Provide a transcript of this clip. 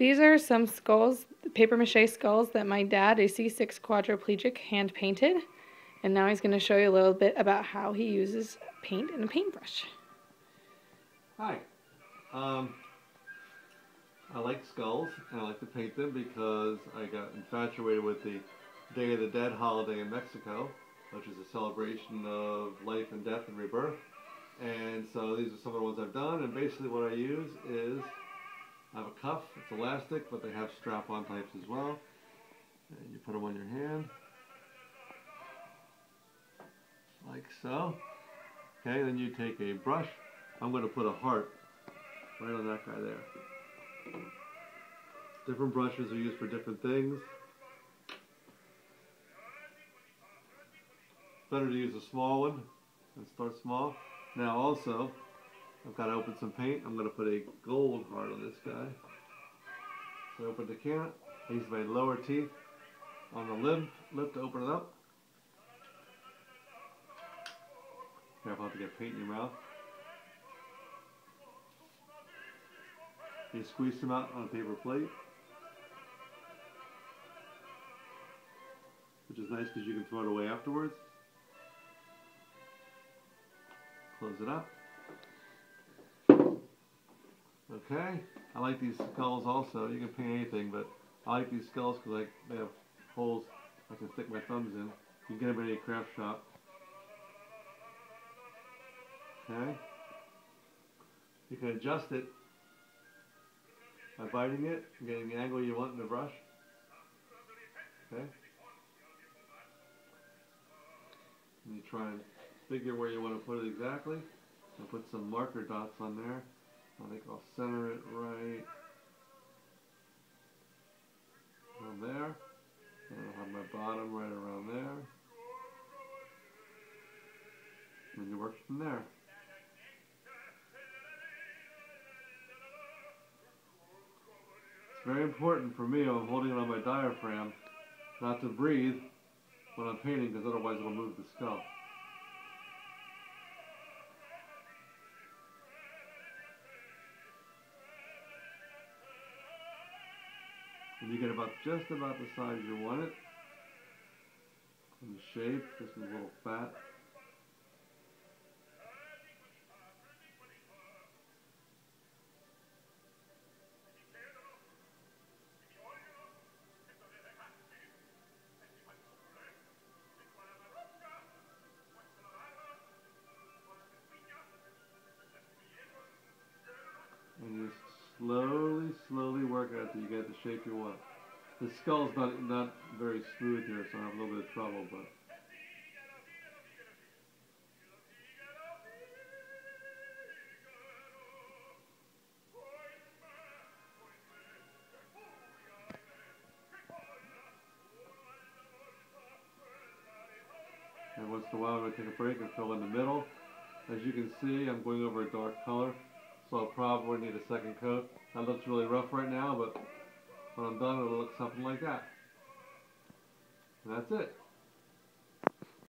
These are some skulls, paper mache skulls that my dad, a C6 quadriplegic, hand painted. And now he's going to show you a little bit about how he uses paint and a paintbrush. Hi. Um, I like skulls and I like to paint them because I got infatuated with the Day of the Dead holiday in Mexico, which is a celebration of life and death and rebirth. And so these are some of the ones I've done. And basically what I use is I have a cuff, it's elastic, but they have strap-on types as well. And you put them on your hand, like so. Okay, then you take a brush. I'm going to put a heart right on that guy there. Different brushes are used for different things. Better to use a small one and start small. Now also, I've got to open some paint. I'm going to put a gold heart on this guy. So I open the can. I use my lower teeth on the lip, lip to open it up. Careful not to get paint in your mouth. You squeeze them out on a paper plate. Which is nice because you can throw it away afterwards. Close it up. Okay, I like these skulls also. You can paint anything, but I like these skulls because they have holes I can stick my thumbs in. You can get them at any craft shop. Okay. You can adjust it by biting it and getting the angle you want in the brush. Okay. And you try and figure where you want to put it exactly. And put some marker dots on there. I think I'll center it right around there. And I'll have my bottom right around there. And you work from there. It's very important for me, I'm holding it on my diaphragm, not to breathe when I'm painting because otherwise it'll move the skull. And you get about just about the size you want it. And the shape, is a little fat. And you slowly, slowly work it until you get the shape you want. The skull's not not very smooth here, so I have a little bit of trouble, but. And once in a while I'm going to take a break and fill in the middle. As you can see, I'm going over a dark color. So I'll probably need a second coat. That looks really rough right now, but when I'm done, it'll look something like that. And that's it.